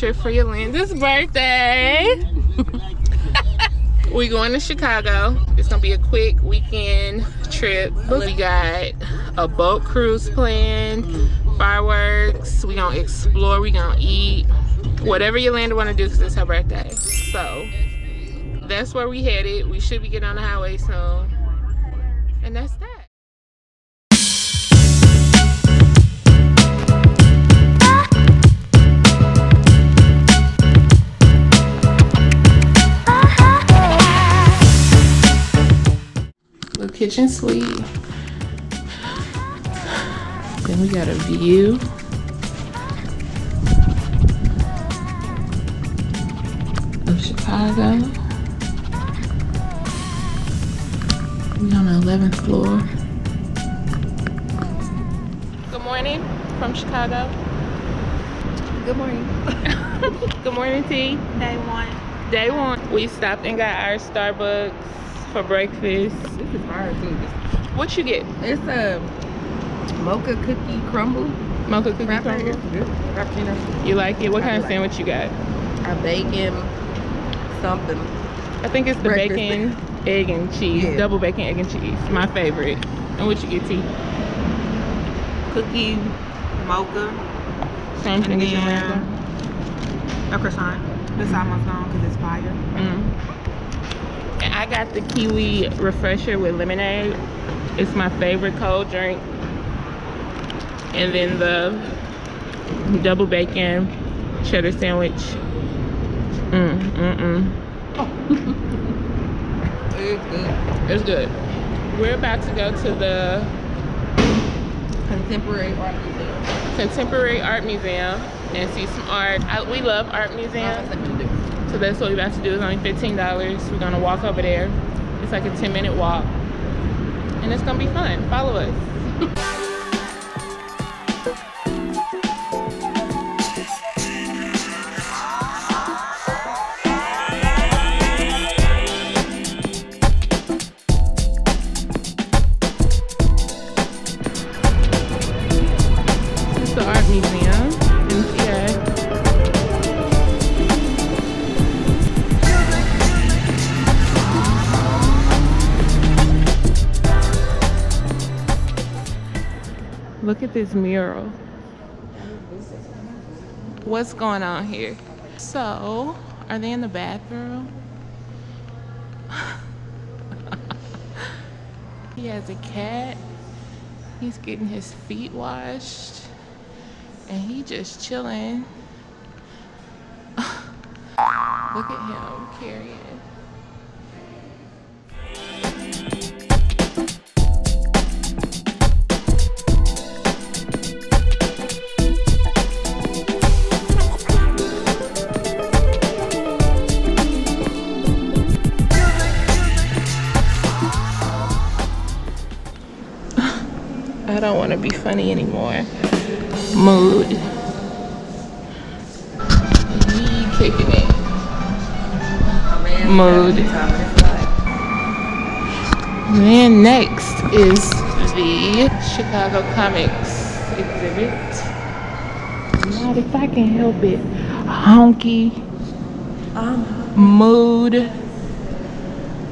trip for Yolanda's birthday. we're going to Chicago. It's gonna be a quick weekend trip. We got a boat cruise planned, fireworks. We gonna explore. We gonna eat. Whatever Yolanda wanna do because it's her birthday. So that's where we headed. We should be getting on the highway soon. And that's that. Kitchen suite. Then we got a view. Of Chicago. We're on the 11th floor. Good morning from Chicago. Good morning. Good morning, T. Day one. Day one. We stopped and got our Starbucks for breakfast. This is hard too. What you get? It's a mocha cookie crumble Mocha cookie wrapper. crumble? It's. Frappuccino. You like it? What I kind of like it. sandwich you got? A bacon something. I think it's the Breakfast. bacon, egg, and cheese. Yeah. Double bacon, egg, and cheese. My favorite. And what you get, T? cookie, mocha, Same thing as your Yeah. a croissant. This almost gone because it's fire. Mm. And I got the kiwi refresher with lemonade. It's my favorite cold drink. And then the double bacon cheddar sandwich. Mm, mm, It's good. mm. It's good. We're about to go to the Contemporary art museum. Contemporary Art Museum and see some art. I, we love art museums. So that's what we're about to do. It's only $15. We're gonna walk over there. It's like a 10 minute walk. And it's gonna be fun. Follow us. Look at this mural. What's going on here? So, are they in the bathroom? he has a cat. He's getting his feet washed. And he just chilling. Look at him carrying. Want to be funny anymore. Mood. We kicking it. Mood. Then next is the Chicago Comics exhibit. Not if I can help it. Honky. Mood.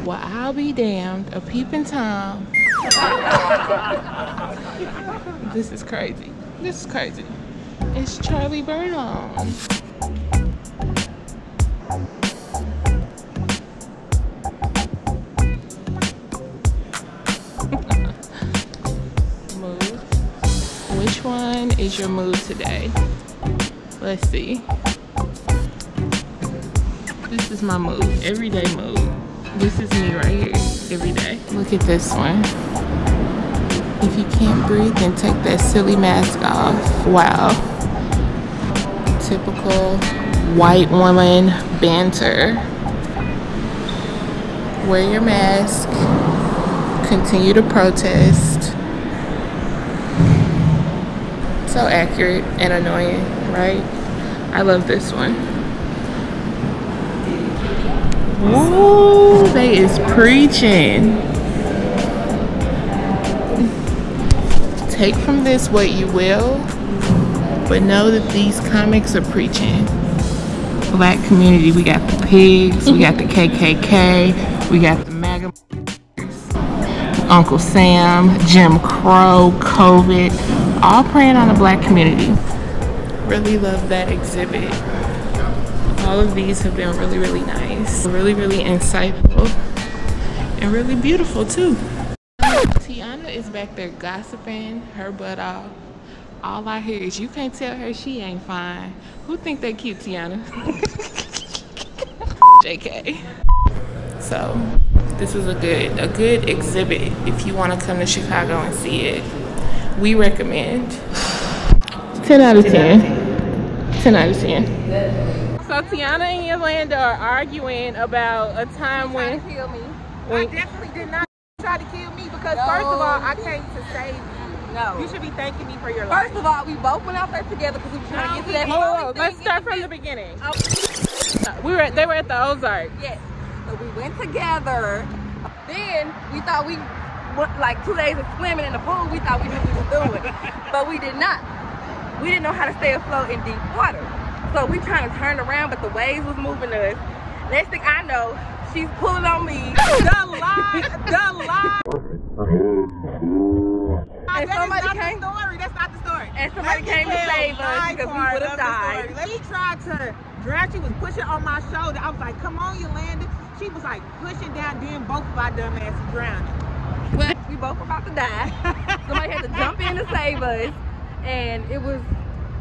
Well, I'll be damned. A peeping Tom. This is crazy. This is crazy. It's Charlie Burnham. mood. Which one is your mood today? Let's see. This is my mood, everyday mood. This is me right here, every day. Look at this one. If you can't breathe, then take that silly mask off. Wow. Typical white woman banter. Wear your mask. Continue to protest. So accurate and annoying, right? I love this one. Woo, they is preaching. Take from this what you will, but know that these comics are preaching. black community. We got the pigs, we got the KKK, we got the MAGA, Uncle Sam, Jim Crow, COVID, all preying on the black community. Really love that exhibit. All of these have been really, really nice. Really, really insightful and really beautiful too. Tiana is back there gossiping her butt off. All I hear is you can't tell her she ain't fine. Who think they cute, Tiana? JK. So this is a good a good exhibit if you want to come to Chicago and see it. We recommend. 10 out of 10. 10 out of 10. So Tiana and Yolanda are arguing about a time when kill me. I definitely did not try to kill me because first of all, I came to save you. No. You should be thanking me for your life. First of all, we both went out there together because we were trying to get to that Whoa, whoa, whoa, point. let's start from the beginning. Oh, We were they were at the Ozark. yes. So we went together. Then we thought we went like two days of swimming in the pool. We thought we knew what we was doing, but we did not. We didn't know how to stay afloat in deep water. So we trying to turn around, but the waves was moving us. Next thing I know, she's pulling on me. the lie, the lie. And That somebody not came- the story. That's not the story. And somebody Let came to save us because we would have died. Let me try to drown. She was pushing on my shoulder. I was like, "Come on, Yolanda." She was like pushing down. Then both of our dumb asses drowning. Well, we both were about to die. Somebody had to jump in to save us. And it was,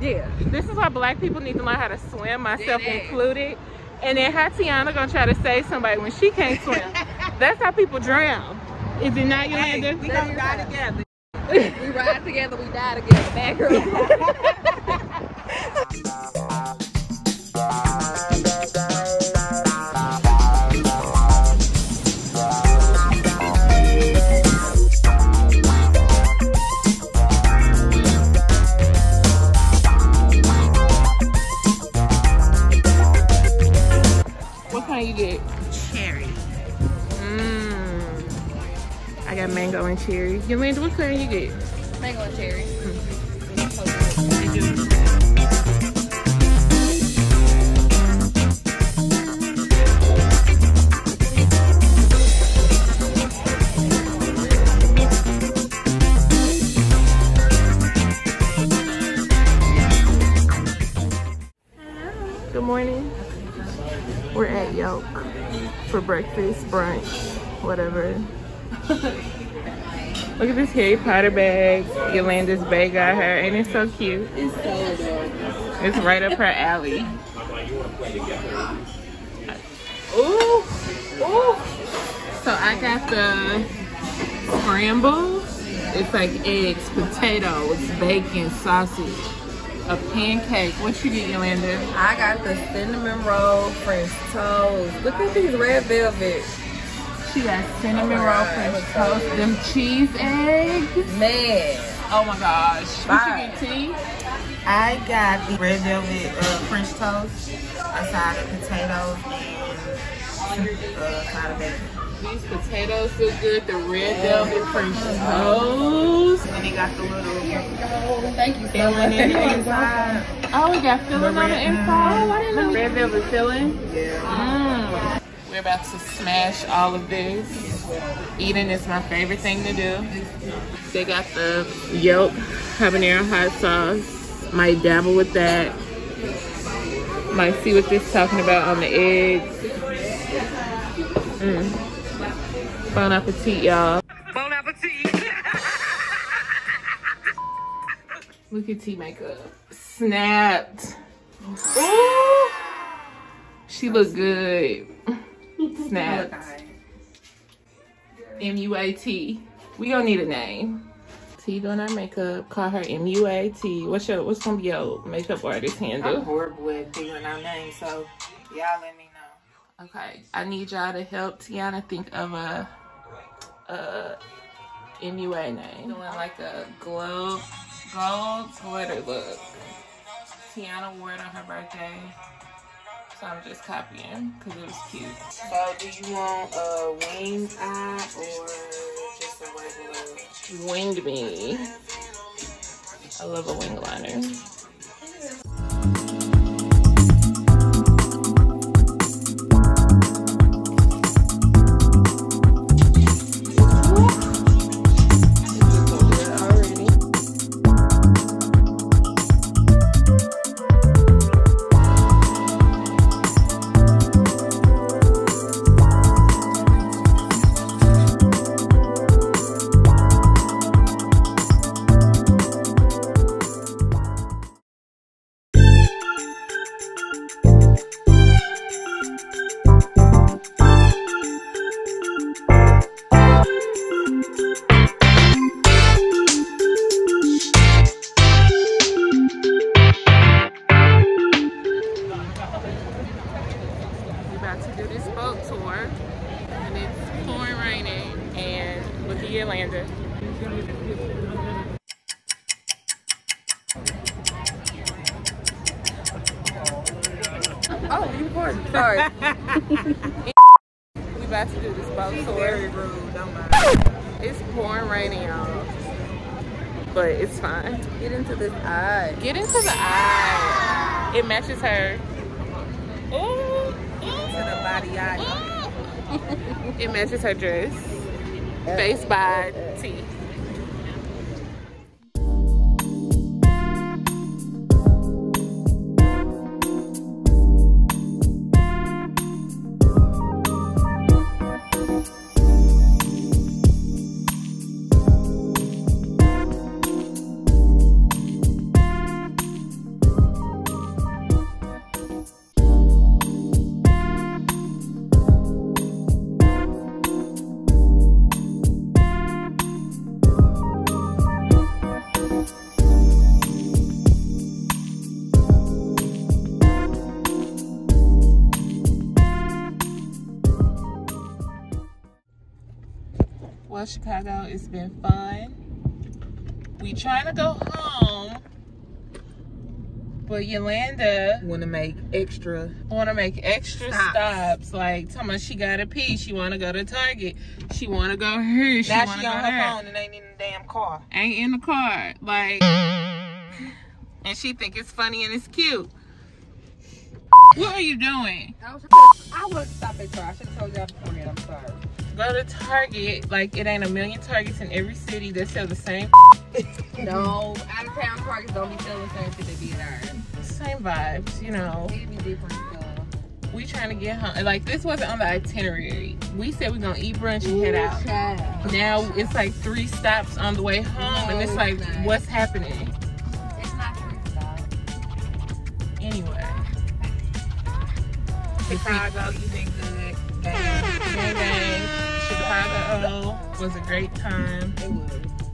yeah. This is why black people need to learn how to swim, myself ass. included. And then how Tiana gonna try to save somebody when she can't swim. That's how people drown. Is it not, Hey, Yolanda? we gonna die together. We ride together, we die together. Bad girl. mango and cherry. Yolanda, what kind you get? Mango and cherry. Good morning. We're at Yolk for breakfast, brunch, whatever. Look at this Harry Potter bag. Yolanda's bag got her. and it's so cute? It's so adorable. It's right up her alley. Ooh, ooh. So I got the scramble. It's like eggs, potatoes, bacon, sausage, a pancake. What you get, Yolanda? I got the cinnamon roll French toast. Look at these red velvet. She got cinnamon roll Alright, French so toast, them cheese eggs. Man. Oh my gosh. What you get, T? I got the red velvet uh, French toast, a side of potatoes, and uh, side of bacon. These potatoes look good. The red velvet French toast. And they got the little Thank you so filling in the much. inside. Oh, we got filling on the red- inside. Oh, I didn't know Mhm. red velvet filling. Yeah. Mm. We're about to smash all of this. Eating is my favorite thing to do. They got the yolk habanero hot sauce. Might dabble with that. Might see what this is talking about on the eggs. Mm. Bon appetit, y'all. Bon appetit. Look at T makeup. Snapped. Ooh. She look good. Snapped. M-U-A-T. We gonna need a name. T doing our makeup. Call her M-U-A-T. What's your what's gonna be your makeup artist handle? I'm horrible with figuring out names, so y'all let me know. Okay. I need y'all to help Tiana think of a uh MUA name. Doing like a glow gold glitter look. Tiana wore it on her birthday. So I'm just copying because it was cute. So, do you want a winged eye or just a regular? Winged me. I love a wing liner. And look. Oh, you recording? Sorry. We about to do this boat She's tour. very rude. Don't mind. It's pouring raining, y'all. But it's fine. Get into this eye. Get into the eye. It matches her. Ooh, To the body eye. It matches her dress. Face by T. Well, Chicago, it's been fun. We trying to go home, but Yolanda Want to make extra. want to make extra Stops. stops. Like, talking about she got to pee. She want to go to Target. She want to go here. She now want she to go on her there. phone and ain't in the damn car. Ain't in the car. Like, and she think it's funny and it's cute. What are you doing? I was I would have stopped at I should have told y'all beforehand. I'm sorry. Go to Target. Like, it ain't a million Targets in every city that sell the same No, out of town Targets don't be selling the same shit they be at ours. same vibes. You know, be different stuff. we trying to get home. Like, this wasn't on the itinerary. We said we gonna eat brunch and head out. Child. Now it's like three stops on the way home, and it's like, it's what's happening? It's not free stuff. Anyway, Chicago, you been good. Bang. gang, gang, Chicago was a great time. It was.